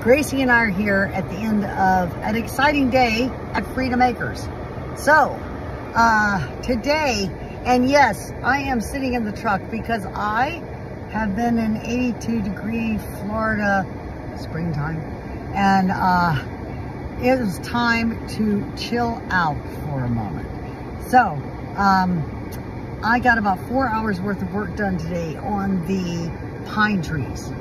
Gracie and I are here at the end of an exciting day at Freedom Acres. So, uh, today, and yes, I am sitting in the truck because I have been in 82 degree Florida springtime and uh, it was time to chill out for a moment. So, um, I got about four hours worth of work done today on the pine trees.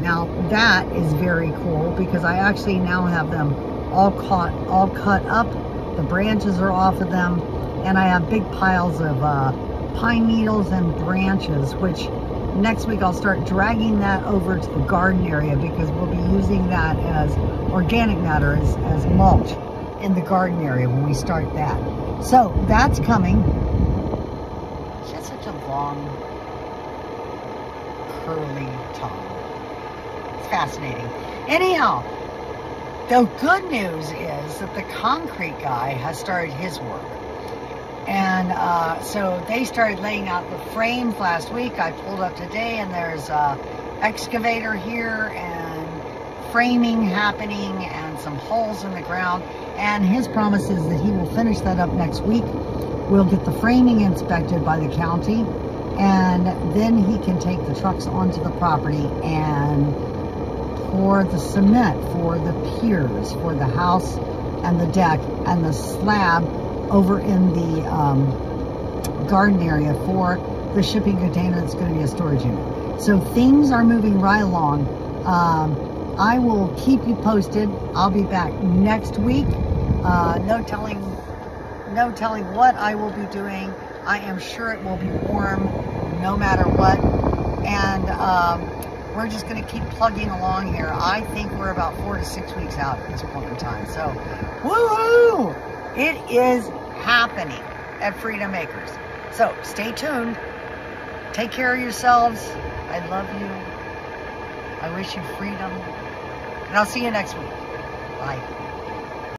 Now that is very cool because I actually now have them all caught, all cut up. The branches are off of them and I have big piles of uh, pine needles and branches, which next week I'll start dragging that over to the garden area because we'll be using that as organic matter, as, as mulch in the garden area when we start that. So that's coming She has such a long, curly tongue. Fascinating. Anyhow, the good news is that the concrete guy has started his work. And uh, so they started laying out the frames last week. I pulled up today and there's a excavator here and framing happening and some holes in the ground. And his promise is that he will finish that up next week. We'll get the framing inspected by the county and then he can take the trucks onto the property and pour the cement for the piers, for the house and the deck and the slab over in the um, garden area for the shipping container that's going to be a storage unit. So things are moving right along. Um, I will keep you posted. I'll be back next week. Uh, no telling, no telling what I will be doing. I am sure it will be warm no matter what. And um, we're just going to keep plugging along here. I think we're about four to six weeks out at this point in time. So, woohoo! It is happening at Freedom Acres. So, stay tuned. Take care of yourselves. I love you. I wish you freedom. And I'll see you next week. Bye.